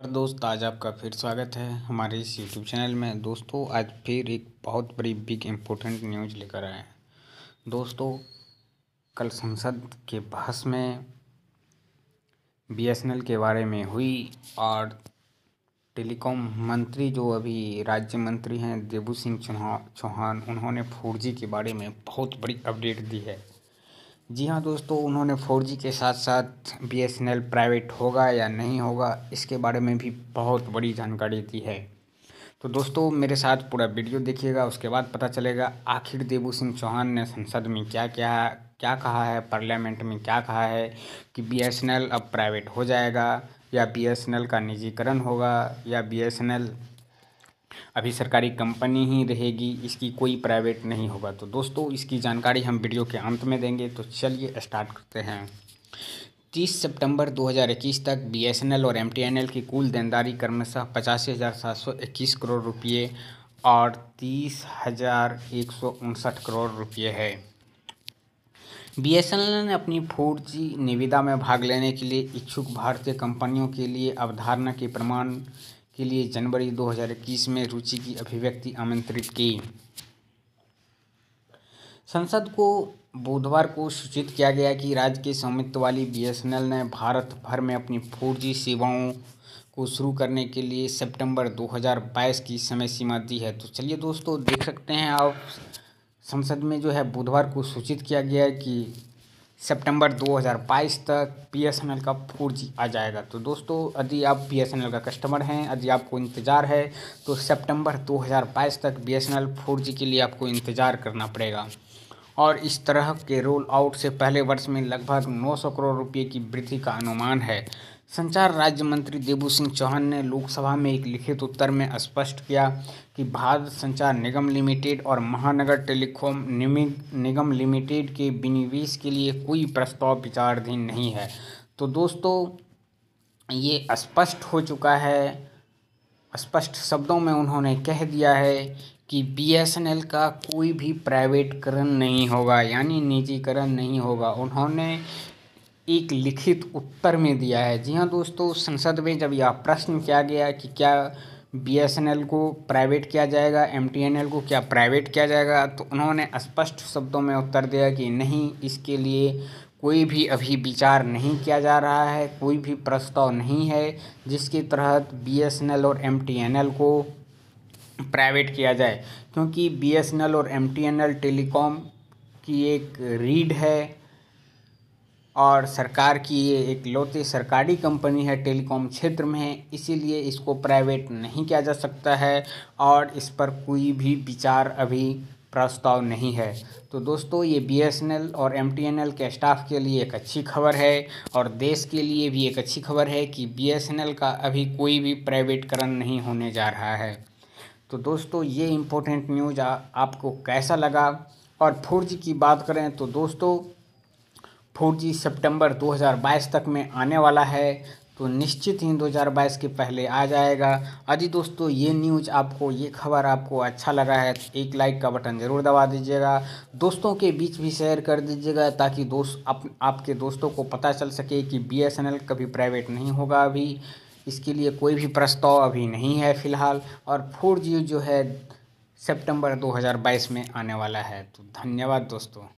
दोस्त, आज आपका फिर स्वागत है हमारे इस यूट्यूब चैनल में। दोस्तों, आज फिर एक बहुत बड़ी बिग इम्पोर्टेंट न्यूज़ लेकर आए हैं। दोस्तों, कल संसद के बहस में बीएसएनएल के बारे में हुई और टेलीकॉम मंत्री जो अभी राज्य मंत्री हैं, देबू सिंह चौहान, उन्होंने फोर के बारे में बहुत बड़ी अपडेट दी है। जी हाँ दोस्तों, उन्होंने फोर के साथ साथ बीएसएनएल प्राइवेट होगा या नहीं होगा, इसके बारे में भी बहुत बड़ी जानकारी दी है। तो दोस्तों, मेरे साथ पूरा वीडियो देखिएगा, उसके बाद पता चलेगा आखिर देवू सिंह चौहान ने संसद में क्या क्या क्या कहा है पार्लियामेंट में क्या कहा है, कि बीएसएनएल अब प्राइवेट हो जाएगा, या BSNL का निजीकरण होगा, या BSNL अभी सरकारी कंपनी ही रहेगी, इसकी कोई प्राइवेट नहीं होगा। तो दोस्तों, इसकी जानकारी हम वीडियो के अंत में देंगे। तो चलिए स्टार्ट करते हैं। तीस सितंबर 2021 तक बीएसएनएल और एमटीएनएल की कुल देनदारी क्रमशः पचासी हज़ार सात सौ इक्कीस करोड़ रुपये और तीस हज़ार एक सौ उनसठ करोड़ रुपये है। बीएसएनएल ने अपनी फोर जी निविदा में भाग लेने के लिए इच्छुक भारतीय कंपनियों के लिए अवधारणा के प्रमाण के लिए जनवरी 2021 में रुचि की अभिव्यक्ति आमंत्रित की। संसद को बुधवार को सूचित किया गया कि राज्य के स्वामित्व वाली बीएसएनएल ने भारत भर में अपनी फोर सेवाओं को शुरू करने के लिए सितंबर 2022 की समय सीमा दी है। तो चलिए दोस्तों, देख सकते हैं आप। संसद में जो है बुधवार को सूचित किया गया है कि सितंबर 2022 तक बी का फोर आ जाएगा। तो दोस्तों, यदि आप बी का कस्टमर हैं, यदि आपको इंतज़ार है तो सितंबर 2022 तक बी एस एन के लिए आपको इंतज़ार करना पड़ेगा। और इस तरह के रोल आउट से पहले वर्ष में लगभग 900 करोड़ रुपए की वृद्धि का अनुमान है। संचार राज्य मंत्री देबू सिंह चौहान ने लोकसभा में एक लिखित उत्तर में स्पष्ट किया कि भारत संचार निगम लिमिटेड और महानगर टेलीकॉम निगम लिमिटेड के विनिवेश के लिए कोई प्रस्ताव विचाराधीन नहीं है। तो दोस्तों, ये स्पष्ट हो चुका है। स्पष्ट शब्दों में उन्होंने कह दिया है कि बीएसएनएल का कोई भी प्राइवेटकरण नहीं होगा, यानी निजीकरण नहीं होगा। उन्होंने एक लिखित उत्तर में दिया है। जी हाँ दोस्तों, संसद में जब यह प्रश्न किया गया कि क्या बीएसएनएल को प्राइवेट किया जाएगा एमटीएनएल को क्या प्राइवेट किया जाएगा तो उन्होंने स्पष्ट शब्दों में उत्तर दिया कि नहीं, इसके लिए कोई भी अभी विचार नहीं किया जा रहा है, कोई भी प्रस्ताव नहीं है, जिसके तहत बीएसएनएल और एमटीएनएल को प्राइवेट किया जाए। क्योंकि बीएसएनएल और एमटीएनएल टेलीकॉम की एक रीड है और सरकार की ये एक लौती सरकारी कंपनी है टेलीकॉम क्षेत्र में, इसीलिए इसको प्राइवेट नहीं किया जा सकता है और इस पर कोई भी विचार अभी प्रस्ताव नहीं है। तो दोस्तों, ये बीएसएनएल और एमटीएनएल के स्टाफ के लिए एक अच्छी खबर है और देश के लिए भी एक अच्छी खबर है कि बीएसएनएल का अभी कोई भी प्राइवेटकरण नहीं होने जा रहा है। तो दोस्तों, ये इम्पोर्टेंट न्यूज़ आपको कैसा लगा? और फोर की बात करें तो दोस्तों फोर जी सितंबर 2022 तक में आने वाला है तो निश्चित ही 2022 के पहले आ जाएगा। यदि दोस्तों ये न्यूज़ आपको ये खबर आपको अच्छा लगा है तो एक लाइक का बटन ज़रूर दबा दीजिएगा। दोस्तों के बीच भी शेयर कर दीजिएगा ताकि दोस्त आप, आपके दोस्तों को पता चल सके कि बीएसएनएल कभी प्राइवेट नहीं होगा अभी। इसके लिए कोई भी प्रस्ताव अभी नहीं है फ़िलहाल और फोर जो है सितंबर 2022 में आने वाला है। तो धन्यवाद दोस्तों।